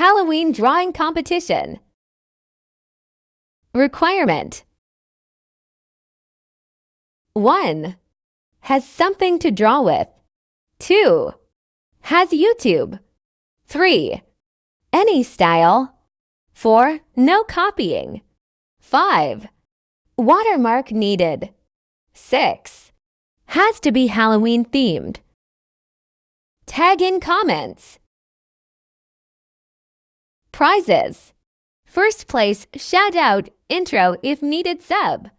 Halloween drawing competition. Requirement 1. Has something to draw with. 2. Has YouTube. 3. Any style. 4. No copying. 5. Watermark needed. 6. Has to be Halloween themed. Tag in comments. Prizes. First place shout out intro if needed sub.